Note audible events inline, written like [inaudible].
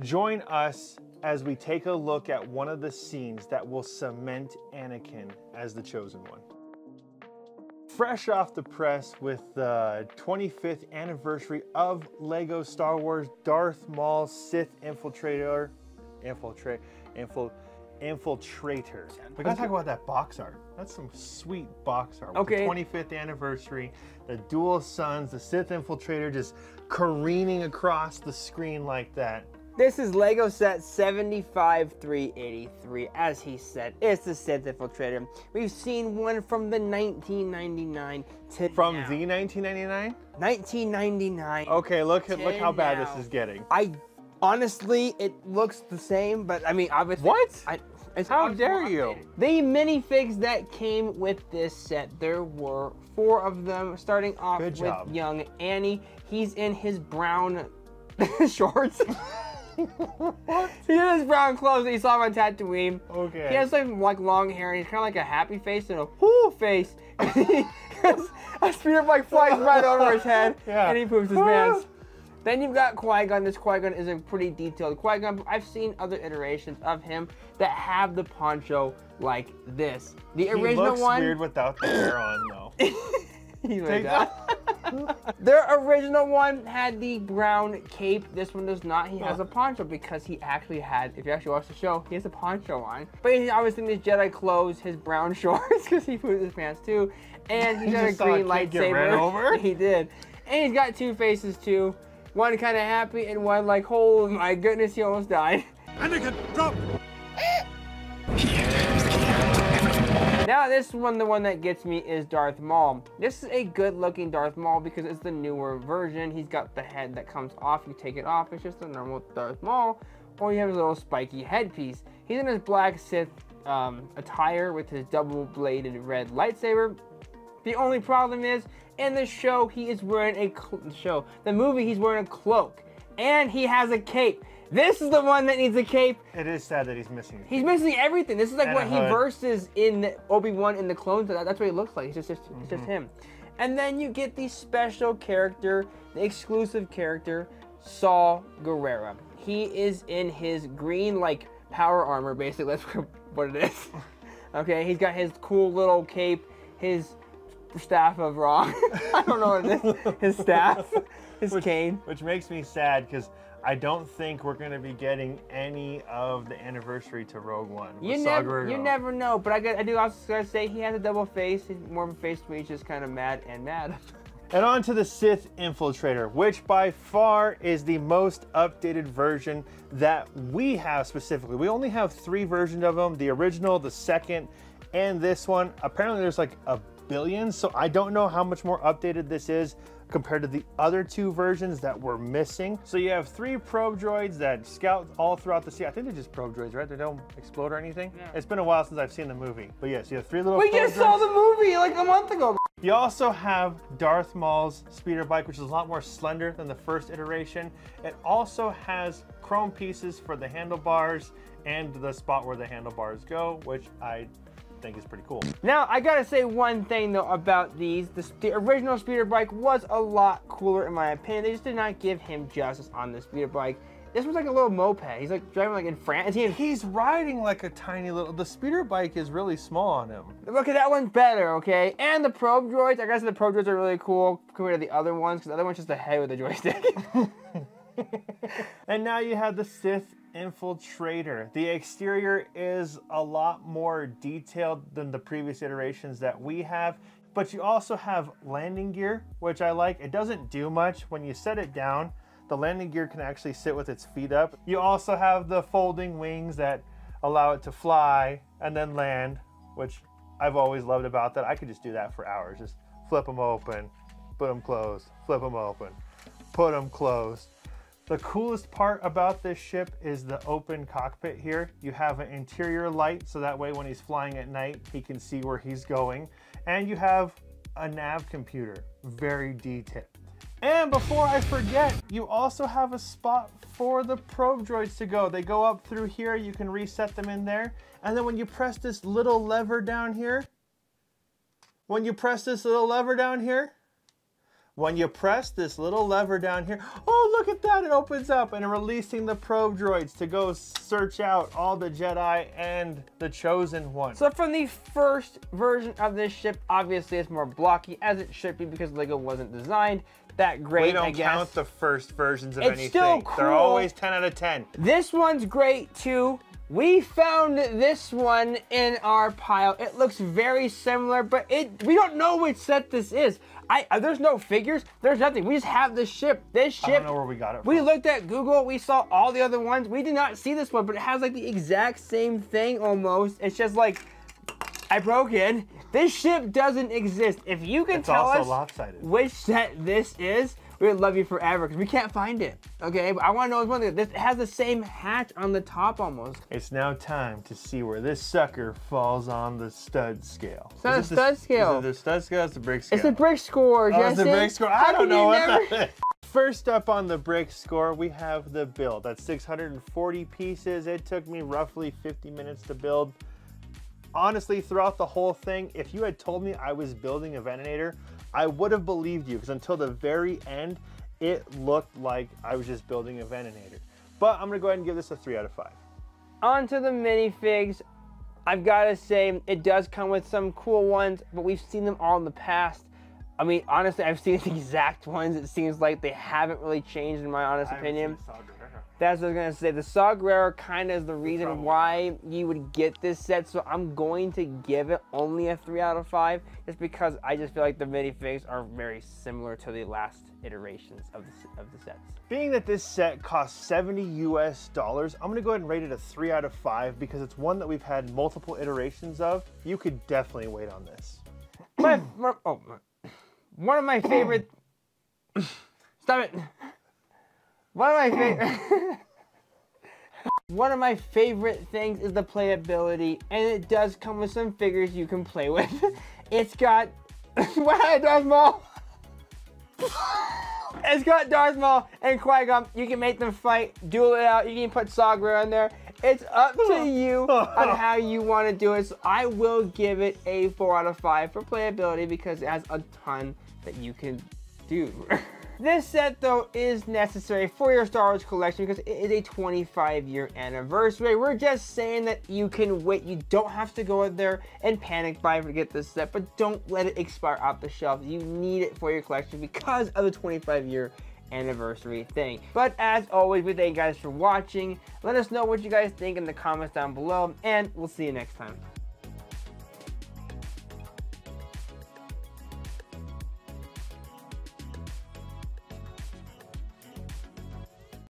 Join us as we take a look at one of the scenes that will cement Anakin as the chosen one. Fresh off the press with the 25th anniversary of Lego Star Wars Darth Maul Sith Infiltrator, infiltrate, infil, infiltrator. We gotta talk about that box art. That's some sweet box art. With Okay. The 25th anniversary, the dual suns, the Sith Infiltrator just careening across the screen like that. This is Lego set 75383. As he said, it's the Sith Infiltrator. We've seen one from the 1999 to From now. the 1999? 1999. Okay, look at look how bad now. this is getting. I honestly, it looks the same, but I mean, obviously, What? I, it's How dare you. The minifigs that came with this set, there were four of them. Starting off with young Annie. He's in his brown [laughs] shorts. He's in his brown clothes that you saw on Tatooine. Okay. He has like, like long hair and he's kind of like a happy face and a whoo face. [laughs] He a speeder bike flies [laughs] right over his head Yeah. and he poops his pants. [laughs] Then you've got Qui-Gon. This Qui-Gon is a pretty detailed Qui-Gon. I've seen other iterations of him that have the poncho like this. The He original looks one. weird without the hair on though. He's like that. Their original one had the brown cape. This one does not. He has uh-huh. a poncho because he actually had, if you actually watch the show, he has a poncho on. But he's obviously in his Jedi clothes, his brown [laughs] shorts, because he put his pants too. And he's You got a just a green get lightsaber. ran over? [laughs] he did. And he's got two faces too. One kind of happy and one like, oh my goodness, he almost died. Anakin, drop! Now this one, the one that gets me is Darth Maul. This is a good looking Darth Maul because it's the newer version. He's got the head that comes off, you take it off, it's just a normal Darth Maul. Or you have his little spiky headpiece. He's in his black Sith um, attire with his double bladed red lightsaber. The only problem is, in the show, he is wearing a show. The movie, he's wearing a cloak, and he has a cape. This is the one that needs a cape. It is sad that he's missing. He's missing everything. This is like And what he verses in Obi Wan in the clones. That- That's what he looks like. It's just, just it's just Mm-hmm. him. And then you get the special character, the exclusive character, Saw Gerrera. He is in his green like power armor, basically. [laughs] That's what it is. [laughs] Okay, he's got his cool little cape, his staff of Ra. [laughs] I don't know what it is. His staff, his cane. Which makes me sad because I don't think we're going to be getting any of the anniversary to Rogue One. You never, you never know. But I, got, I do also gotta say he has a double face. He's more of a face where he's just kind of mad and mad. [laughs] And on to the Sith Infiltrator, which by far is the most updated version that we have specifically. We only have three versions of them the original, the second, and this one. Apparently, there's like a billion, so I don't know how much more updated this is compared to the other two versions that we're missing. So you have three probe droids that scout all throughout the sea. I think they're just probe droids, right? They don't explode or anything. Yeah. It's been a while since I've seen the movie. But yes, you have three little we probe just saw the movie like a month ago. You also have Darth Maul's speeder bike, which is a lot more slender than the first iteration. It also has chrome pieces for the handlebars and the spot where the handlebars go, which I think is pretty cool. Now I gotta say one thing though about these. The, the original speeder bike was a lot cooler in my opinion. They just did not give him justice on the speeder bike. This was like a little moped. He's like driving like in France. Is he in He's riding like a tiny little. The speeder bike is really small on him. Okay, that one's better, okay? And the probe droids, I guess the probe droids are really cool compared to the other ones, because the other one's just a head with a joystick. [laughs] And now you have the Sith Infiltrator. The exterior is a lot more detailed than the previous iterations that we have, but you also have landing gear, which I like. It doesn't do much. When you set it down, the landing gear can actually sit with its feet up. You also have the folding wings that allow it to fly and then land, which I've always loved about that. I could just do that for hours. Just flip them open, put them closed, flip them open, put them closed. The coolest part about this ship is the open cockpit here. You have an interior light, so that way when he's flying at night, he can see where he's going. And you have a nav computer, very detailed. And before I forget, you also have a spot for the probe droids to go. They go up through here, you can reset them in there. And then when you press this little lever down here, when you press this little lever down here, When you press this little lever down here, oh, look at that, it opens up and releasing the probe droids to go search out all the Jedi and the Chosen One. So from the first version of this ship, obviously it's more blocky, as it should be because LEGO wasn't designed that great, we don't count the first versions of It's anything. still cool. They're always 10 out of 10. This one's great too. We found this one in our pile. It looks very similar, but it we don't know which set this is. I uh, there's no figures. There's nothing. We just have this ship. This ship. I don't know where we got it We looked at Google. We saw all the other ones. We did not see this one, but it has like the exact same thing almost. It's just like I broke in. This ship doesn't exist. If you can It's tell us lopsided. which set this is, we would love you forever because we can't find it. Okay, but I want to know one. This has the same hatch on the top almost. It's now time to see where this sucker falls on the stud scale. It's not Is a it the- stud scale. Is it the stud scale? It's the brick scale. It's the brick score, Oh, it's the brick score. How I don't know what never- that is. [laughs] First up on the brick score, we have the build. That's 640 pieces. It took me roughly 50 minutes to build. Honestly, throughout the whole thing, if you had told me I was building a Venator, I would have believed you because until the very end, it looked like I was just building a Venator. But I'm gonna go ahead and give this a three out of five. On to the minifigs. I've got to say, it does come with some cool ones, but we've seen them all in the past. I mean, honestly, I've seen [laughs] the exact ones. It seems like they haven't really changed, in my honest opinion. That's what I was gonna say. The Saw Gerrera kind of is the reason Probably. why you would get this set. So I'm going to give it only a three out of five, just because I just feel like the minifigs are very similar to the last iterations of the of the sets. Being that this set costs 70 US dollars, I'm gonna go ahead and rate it a three out of five because it's one that we've had multiple iterations of. You could definitely wait on this. [coughs] my, my- oh, my- one of my favorite. [clears throat] Stop it. One of my favorite. [laughs] One of my favorite things is the playability, and it does come with some figures you can play with. [laughs] It's got. [laughs] Wow, Darth Maul! It's got Darth Maul and Qui-Gon. You can make them fight, duel it out. You can put Saw Gerrera in there. It's up to you on how you want to do it. So I will give it a 4 out of 5 for playability because it has a ton that you can do. [laughs] This set though is necessary for your Star Wars collection because it is a 25 year anniversary. We're just saying that you can wait. You don't have to go out there and panic buy to get this set, but don't let it expire off the shelf. You need it for your collection because of the 25 year anniversary thing. But as always, we thank you guys for watching. Let us know what you guys think in the comments down below, and we'll see you next time.